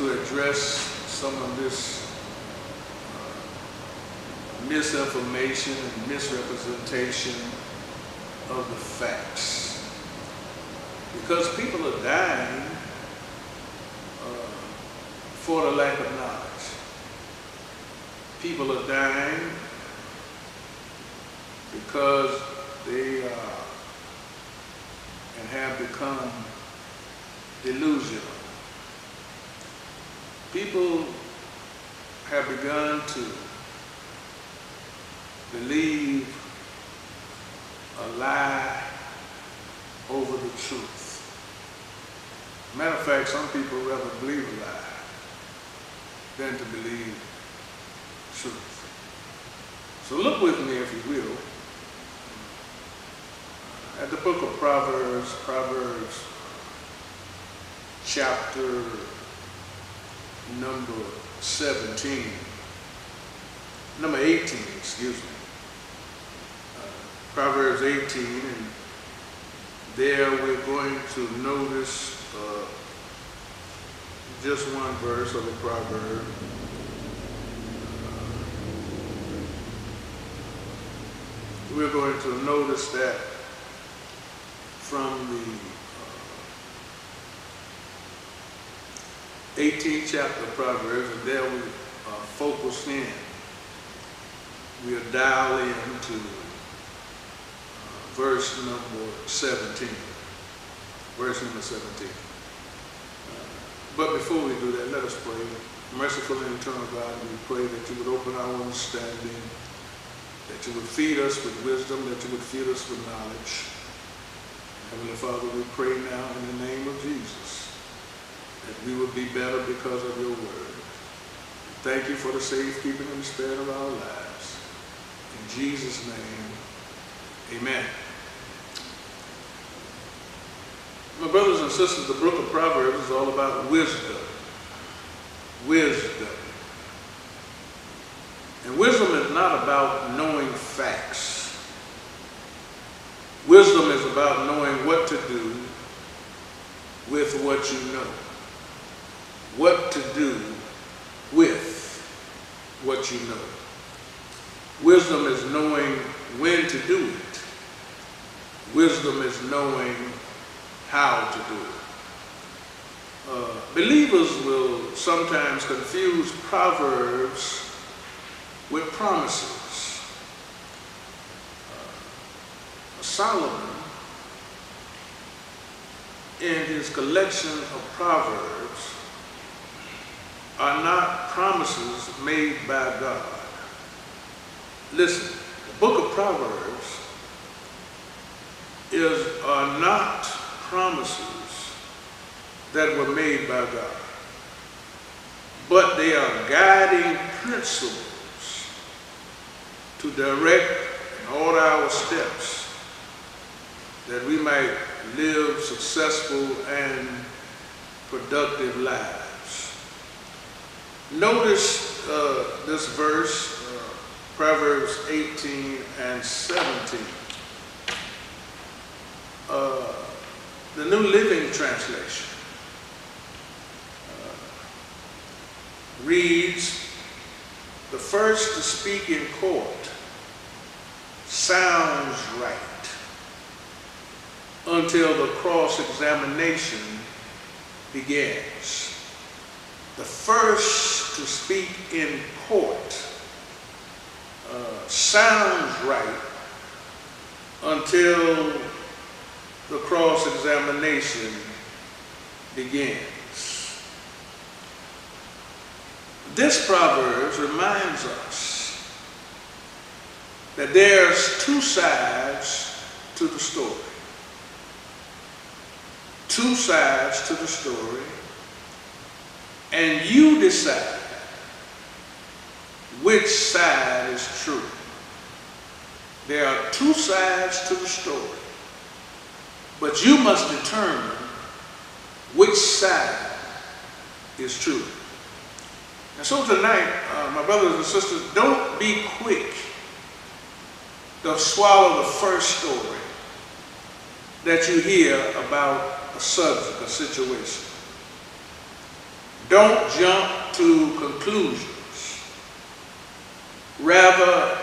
to address some of this uh, misinformation and misrepresentation of the facts. Because people are dying uh, for the lack of knowledge. People are dying because they are and have become delusional. People have begun to believe a lie over the truth. Matter of fact, some people rather believe a lie than to believe truth. So look with me, if you will, at the book of Proverbs, Proverbs chapter number 17, number 18, excuse me. Uh, Proverbs 18, and there we're going to notice uh, just one verse of a proverb. Uh, we're going to notice that from the 18th chapter of Proverbs, and there we are focused in. We are dialed into uh, verse number 17 verse number 17. Uh, but before we do that, let us pray. Merciful and eternal God, we pray that you would open our understanding, that you would feed us with wisdom, that you would feed us with knowledge. Heavenly Father, we pray now in the name of Jesus that we would be better because of your word. Thank you for the safekeeping and sparing of our lives. In Jesus' name, amen. My brothers and sisters, the book of Proverbs is all about wisdom. Wisdom. And wisdom is not about knowing facts. Wisdom is about knowing what to do with what you know. To do with what you know. Wisdom is knowing when to do it. Wisdom is knowing how to do it. Uh, believers will sometimes confuse proverbs with promises. Uh, Solomon, in his collection of proverbs, are not promises made by God. Listen, the book of Proverbs is are not promises that were made by God. But they are guiding principles to direct and order our steps that we might live successful and productive lives. Notice uh, this verse, uh, Proverbs 18 and 17. Uh, the New Living Translation uh, reads, the first to speak in court sounds right until the cross-examination begins. The first to speak in court uh, sounds right until the cross-examination begins. This proverb reminds us that there's two sides to the story. Two sides to the story, and you decide which side is true. There are two sides to the story. But you must determine which side is true. And so tonight, uh, my brothers and sisters, don't be quick to swallow the first story that you hear about a subject, a situation. Don't jump to conclusions. Rather,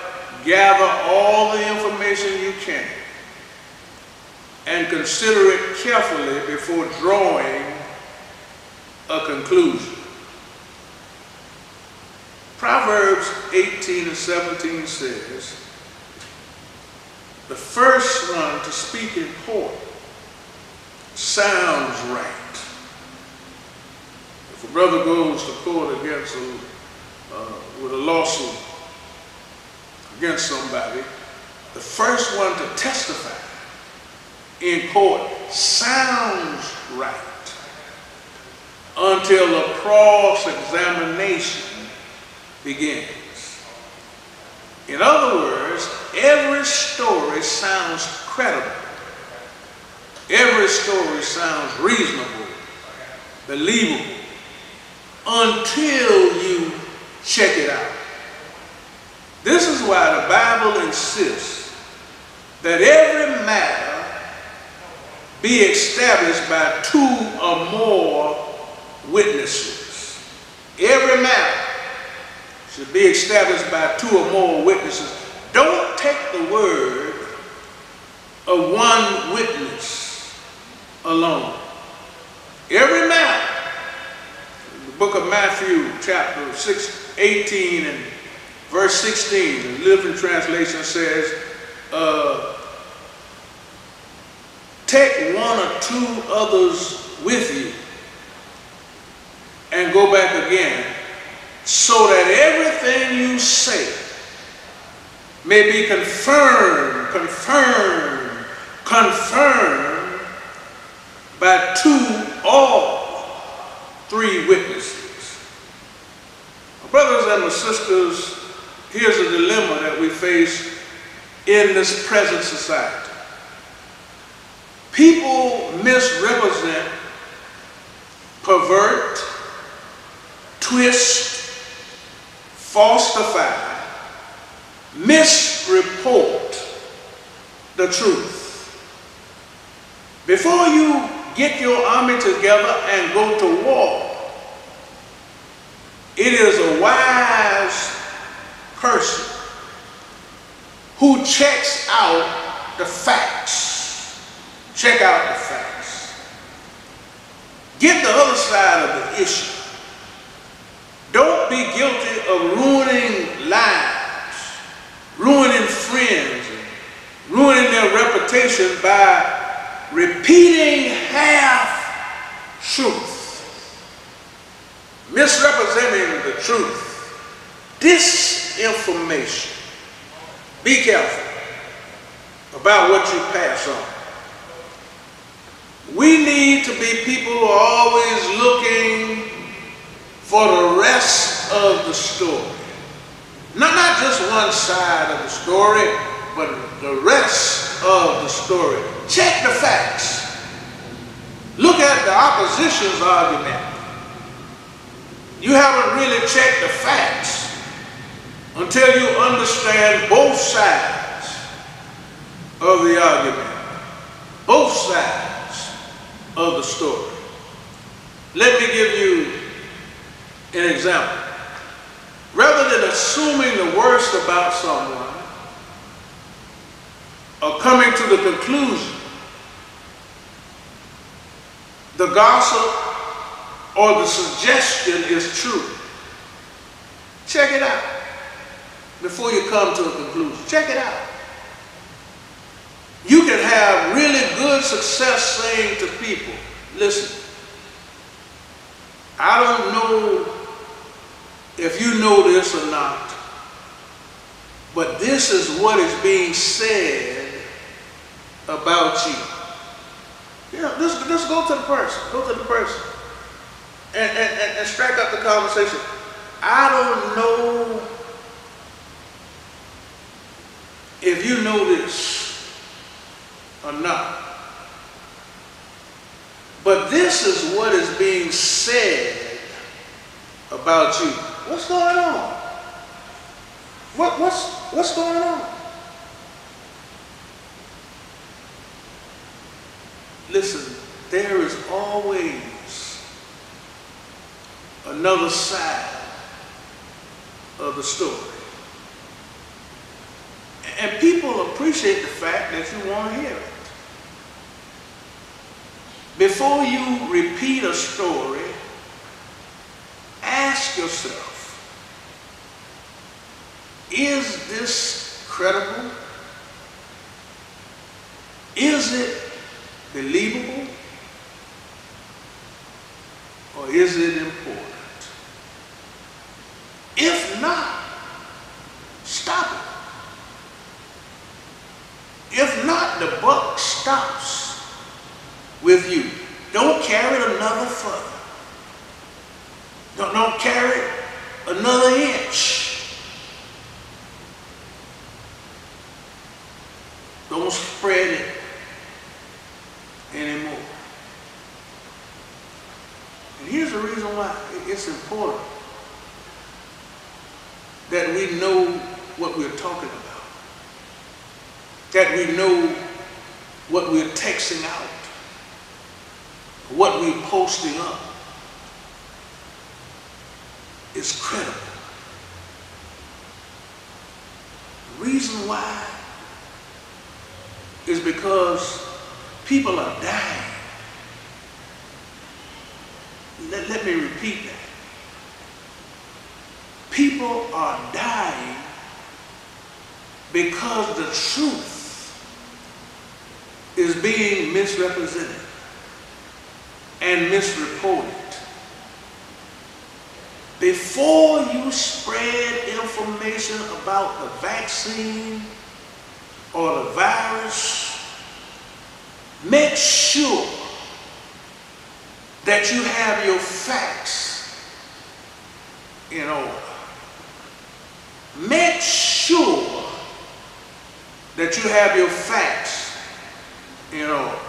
gather all the information you can and consider it carefully before drawing a conclusion. Proverbs 18 and 17 says, the first one to speak in court sounds right. If a brother goes to court against a, uh, with a lawsuit against somebody, the first one to testify in court sounds right until a cross-examination begins. In other words, every story sounds credible. Every story sounds reasonable, believable, until you check it out. This is why the Bible insists that every matter be established by two or more witnesses. Every matter should be established by two or more witnesses. Don't take the word of one witness alone. Every matter, the book of Matthew, chapter 6, 18 and verse 16, the Living Translation says, uh, take one or two others with you and go back again so that everything you say may be confirmed, confirmed, confirmed by two or three witnesses. Brothers and sisters, here's a dilemma that we face in this present society. People misrepresent, pervert, twist, falsify, misreport the truth. Before you get your army together and go to war, it is a wise person who checks out the facts Check out the facts. Get the other side of the issue. Don't be guilty of ruining lives, ruining friends, ruining their reputation by repeating half truth, misrepresenting the truth, disinformation. Be careful about what you pass on. We need to be people who are always looking for the rest of the story. Not, not just one side of the story, but the rest of the story. Check the facts. Look at the opposition's argument. You haven't really checked the facts until you understand both sides of the argument. Both sides of the story. Let me give you an example. Rather than assuming the worst about someone or coming to the conclusion the gossip or the suggestion is true, check it out before you come to a conclusion. Check it out. You can have really good success saying to people, listen, I don't know if you know this or not, but this is what is being said about you. You know, just, just go to the person, go to the person, and, and, and strike up the conversation. I don't know if you know this or not. But this is what is being said about you. What's going on? What, what's, what's going on? Listen, there is always another side of the story. And people appreciate the fact that you want to hear it. Before you repeat a story, ask yourself, is this credible? Is it believable? Or is it important? If not, stop it. If not, the buck stops with you. Don't carry it another further. Don't, don't carry it another inch. Don't spread it anymore. And here's the reason why it's important that we know what we're talking about, that we know what we're texting out, what we're posting up is credible. Reason why is because people are dying. Let, let me repeat that. People are dying because the truth is being misrepresented and misreported. Before you spread information about the vaccine or the virus, make sure that you have your facts in order. Make sure that you have your facts order.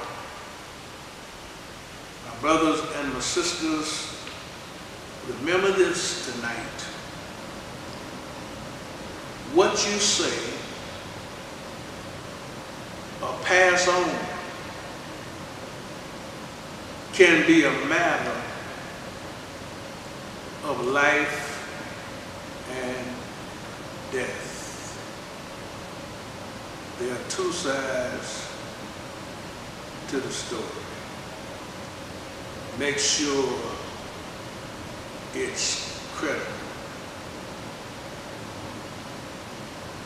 My brothers and my sisters, remember this tonight. What you say or pass on can be a matter of life and death. There are two sides to the story. Make sure it's credible.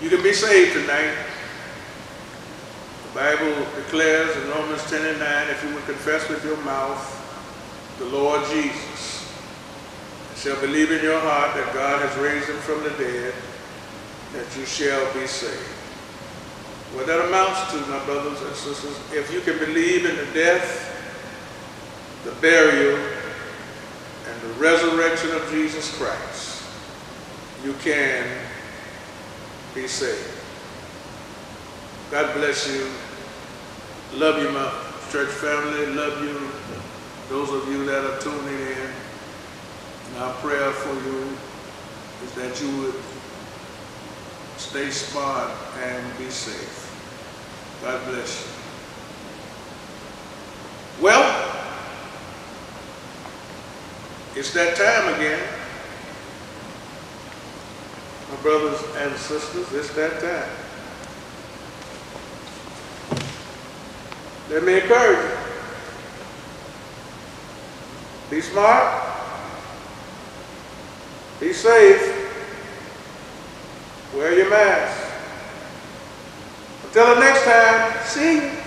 You can be saved tonight. The Bible declares in Romans 10 and 9, if you would confess with your mouth the Lord Jesus, and shall believe in your heart that God has raised him from the dead, that you shall be saved. What that amounts to, my brothers and sisters, if you can believe in the death, the burial, and the resurrection of Jesus Christ, you can be saved. God bless you. Love you, my church family. Love you, those of you that are tuning in. And our prayer for you is that you would stay smart and be safe. God bless you. Well, it's that time again. My brothers and sisters, it's that time. Let me encourage you. Be smart. Be safe. Wear your mask. Until the next time, see you.